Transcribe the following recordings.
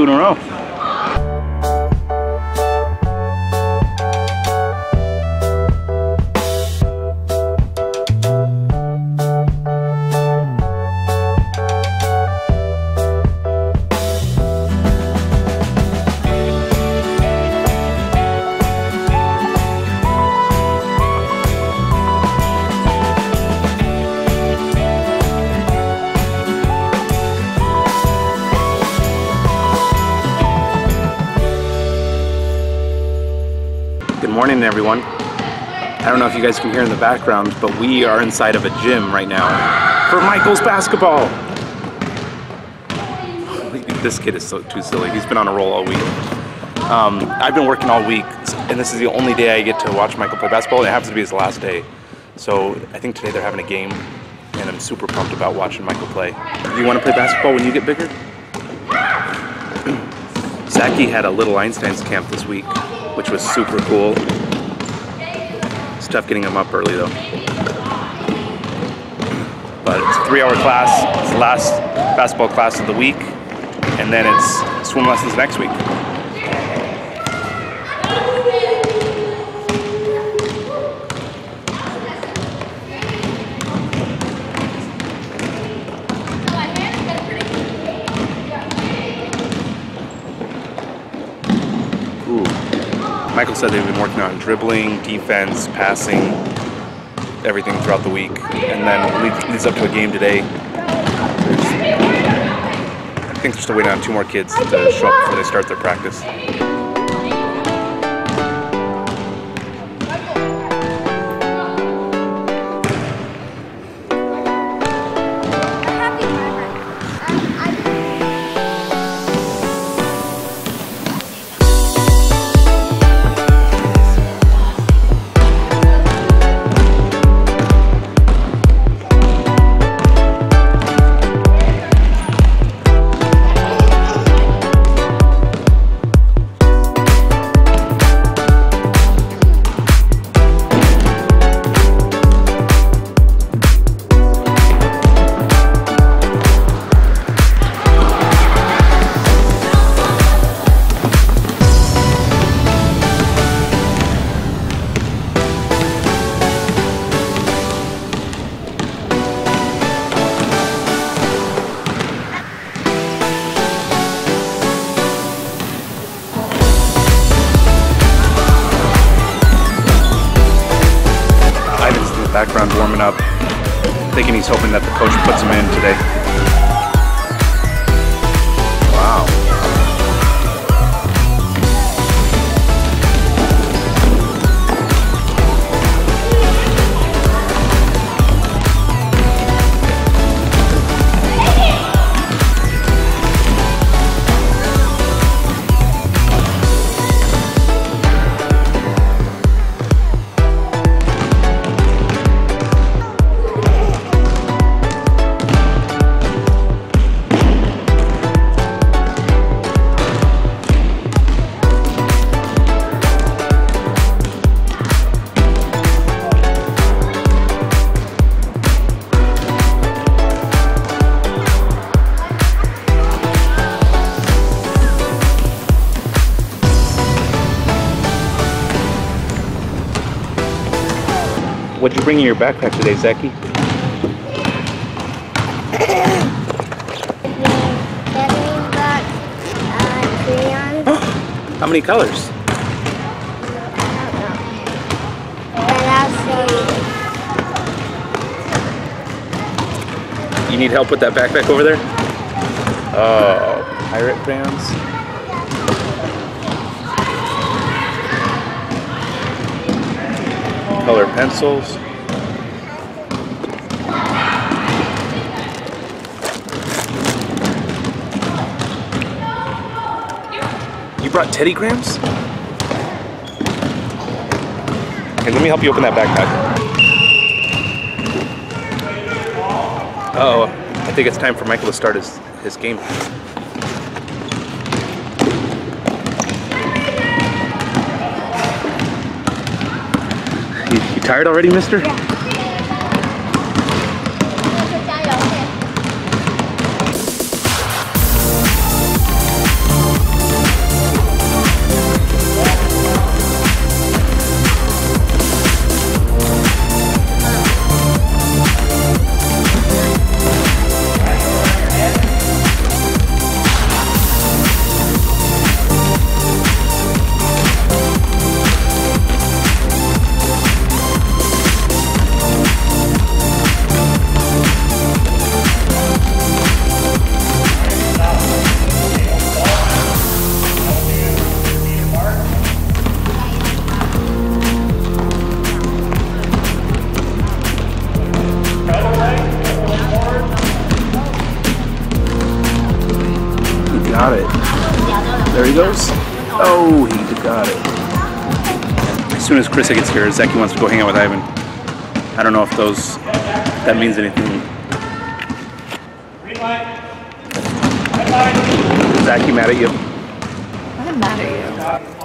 two in a row. Good morning, everyone. I don't know if you guys can hear in the background, but we are inside of a gym right now for Michael's basketball. This kid is so too silly. He's been on a roll all week. Um, I've been working all week, and this is the only day I get to watch Michael play basketball, and it happens to be his last day. So I think today they're having a game, and I'm super pumped about watching Michael play. Do you want to play basketball when you get bigger? Zaki had a Little Einstein's camp this week, which was super cool. It's tough getting him up early though. But it's a three hour class. It's the last basketball class of the week. And then it's swim lessons next week. Michael said they've been working on dribbling, defense, passing, everything throughout the week, and then leads, up to a game today. There's- I think they're still waiting on two more kids to show up before they start their practice. Background warming up, thinking he's hoping that the coach puts him in today. You your backpack today, Zeki? Deadly box, crayons. How many colors? You need help with that backpack over there? Oh, pirate crayons. Color pencils. You brought Teddy Grahams? Okay, let me help you open that backpack. Uh oh, I think it's time for Michael to start his, his game. You, you tired already, mister? 加 goes. Oh, he got it. As soon as Krista gets here, Zeki wants to go hang out with Ivan. I don't know if those that means anything. Zaki mad at you? I'm mad at you.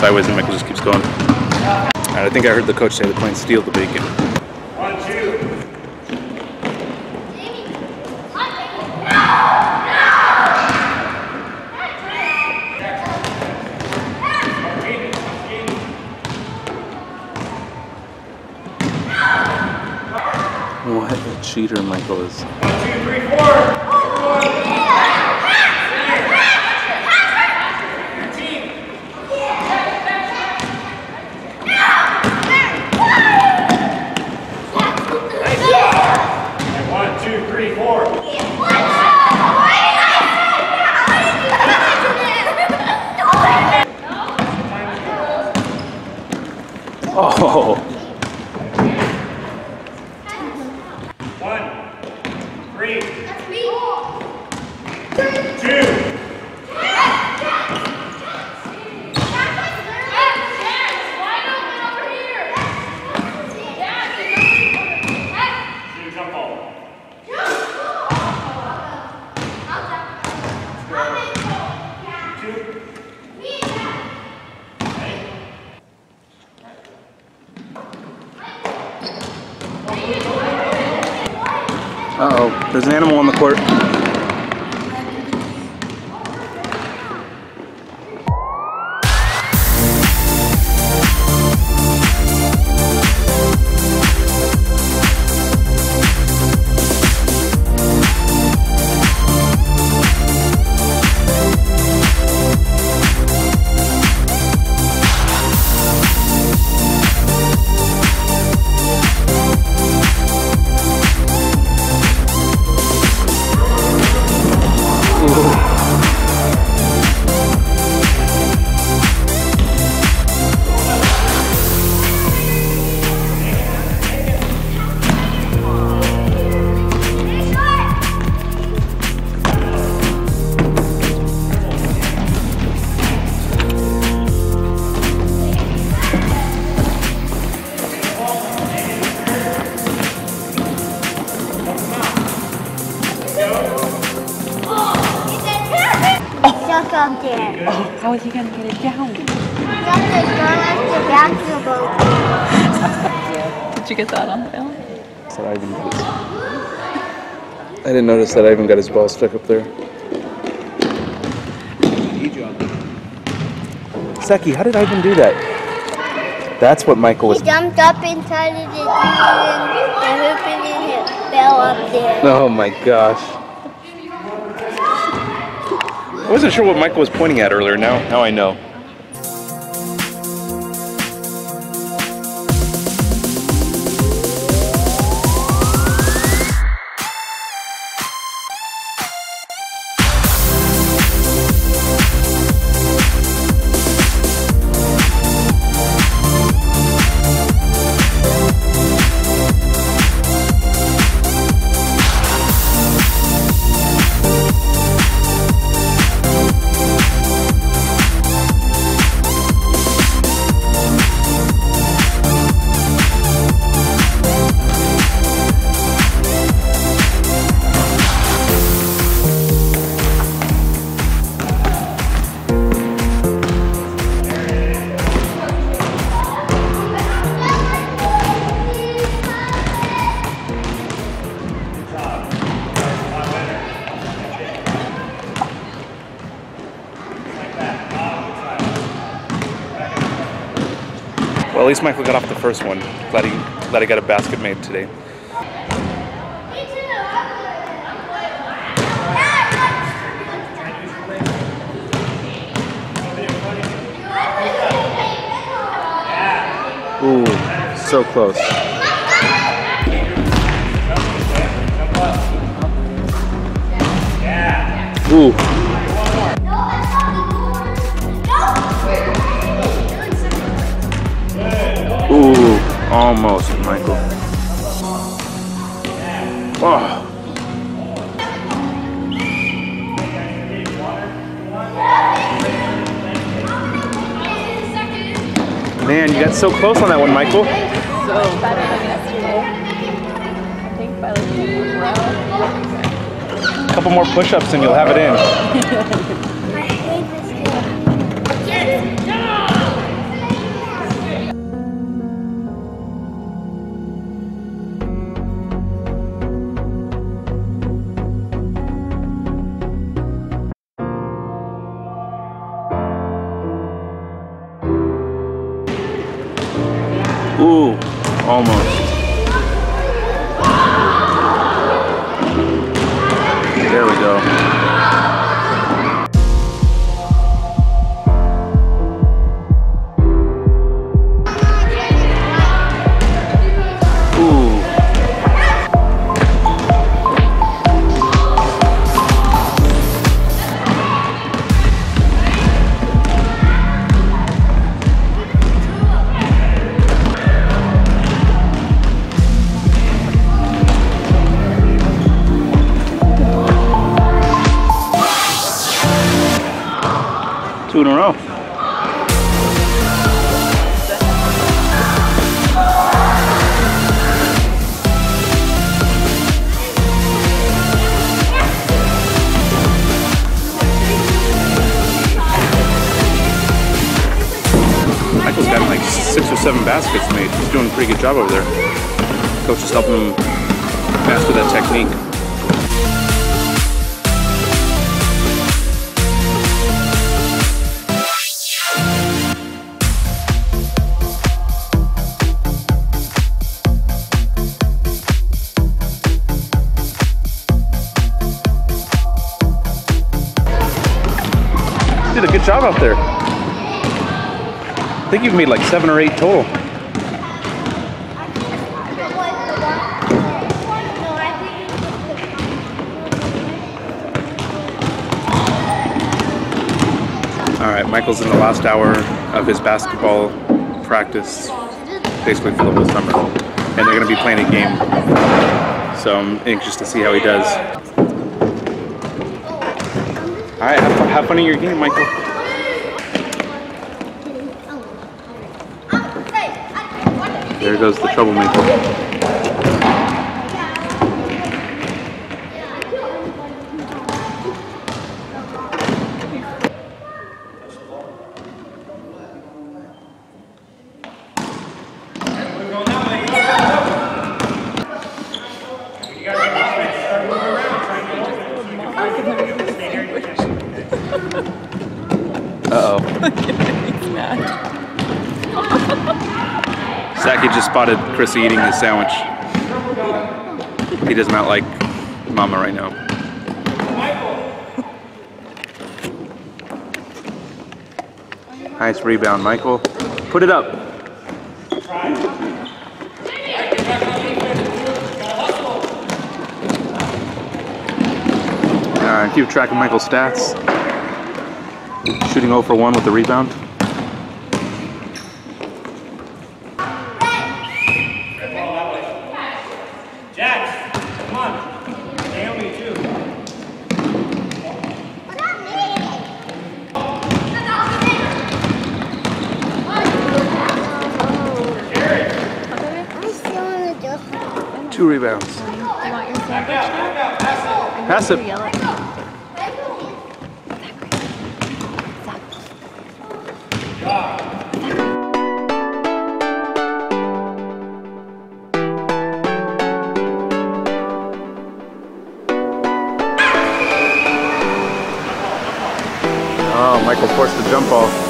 Sideways and Michael just keeps going. All right, I think I heard the coach say they're playing steal the bacon. What a cheater Michael is. One, two, three, four. Oh, up there. How is he gonna get it down? You have to go like the basketball court. Did you get that on film? Said Ivan got his- I didn't notice that Ivan got his ball stuck up there. Seki, how did Ivan do that? That's what Michael was. He jumped up and started to do the hooping and it fell up there. Oh my gosh. I wasn't sure what Michael was pointing at earlier. Now, now I know. Well, at least Michael got off the first one. Glad he, glad he got a basket made today. Ooh, so close. Almost, Michael. Oh. Man, you got so close on that one, Michael. So better than yesterday. I think by like A couple more push-ups and you'll have it in. seven baskets made. He's doing a pretty good job over there. Coach is helping him master that technique. Did a good job out there. I think you've made like seven or eight total. All right, Michael's in the last hour of his basketball practice, basically for the summer, and they're to be playing a game. So I'm anxious to see how he does. All right, have, have fun in your game, Michael. There goes the troublemaker. Uh oh. Zachy just spotted Chrissy eating his sandwich. He does not like Mama right now. Nice rebound, Michael. Put it up. All right, keep track of Michael's stats. Shooting 0 for 1 with the rebound. Oh, Michael forced the jump ball.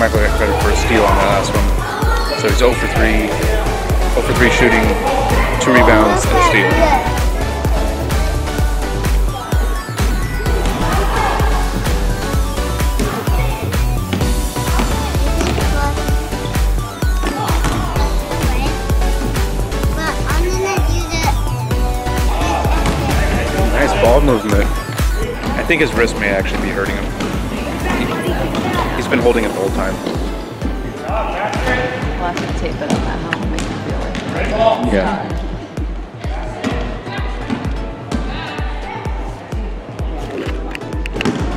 Steal on that last one. So he's 0 for 3, 0 for 3 shooting, 2 rebounds, and a steal. Nice ball movement. I think his wrist may actually be hurting him. He- He's been holding it the whole time. We'll have to tape it up at home, make you feel it. Yeah.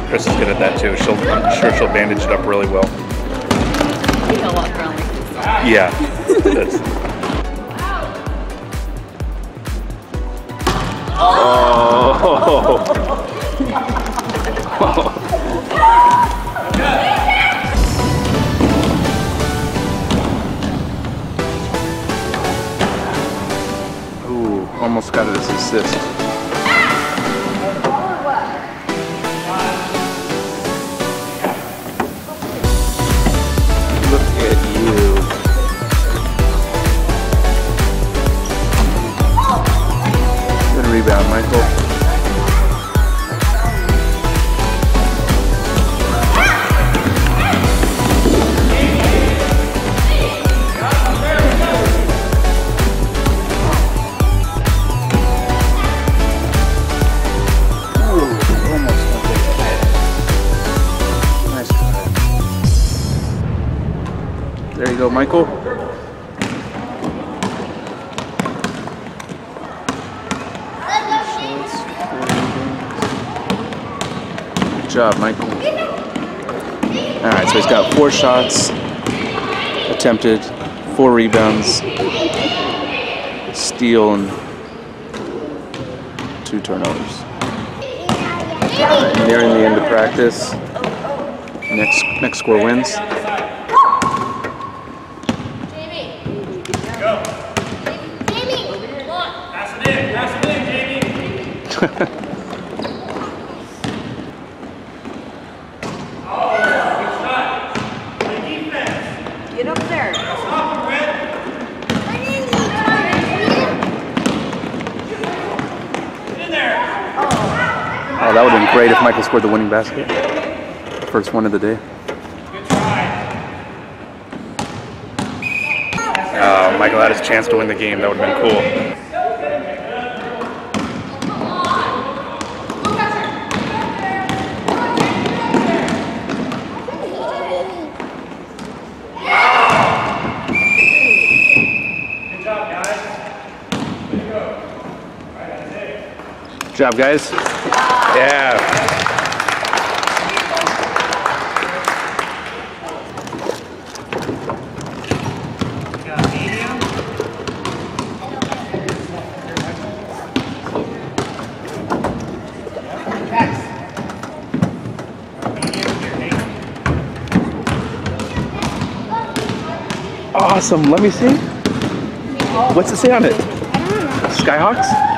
Chris is good at that too. She'll, I'm sure she'll bandage it up really well. He'll walk around like this. Yeah. That's, oh. almost got it as shots attempted, four rebounds, steal, and two turnovers. And nearing the end of practice. Next next score wins. Pass it in, pass it in, Jamie. Oh, good shot. Play defense. Get up there. Stop him, Red. Get in there. Oh, that would have been great if Michael scored the winning basket. First one of the day. Uh, Michael had his chance to win the game. That would have been cool. Good job, guys. Good job, guys. Yeah. Awesome. Let me see. What's it say on it? Skyhawks?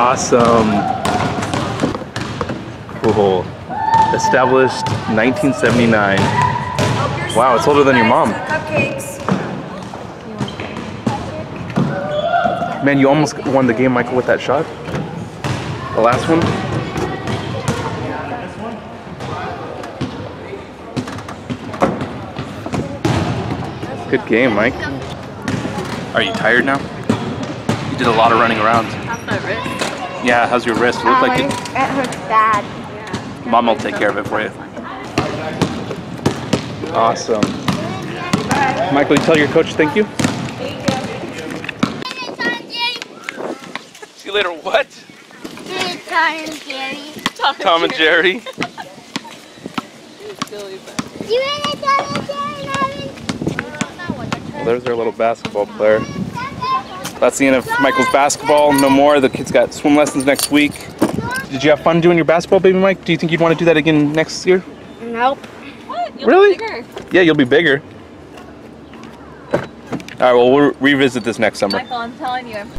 Awesome. Cool. Established 1979. Wow, it's older than your mom. Man, you almost won the game, Michael, with that shot. The last one. Good game, Mike. Are you tired now? You did a lot of running around. How's my wrist? Yeah, how's your wrist? Uh, it looked like it. It hurts bad. Mom will take care of it for you. Awesome. Michael, you tell your coach thank you. See you later. What? Tom and Jerry. Silly, but You want to Tom and Jerry, Marvin? Well, there's their little basketball player. That's the end of Michael's basketball. No more. The kids got swim lessons next week. Did you have fun doing your basketball, baby Mike? Do you think you'd want to do that again next year? Nope. what? You'll Really? Be bigger. Yeah, you'll be bigger. All right, well, we'll revisit this next summer. Michael, I'm telling you, I'm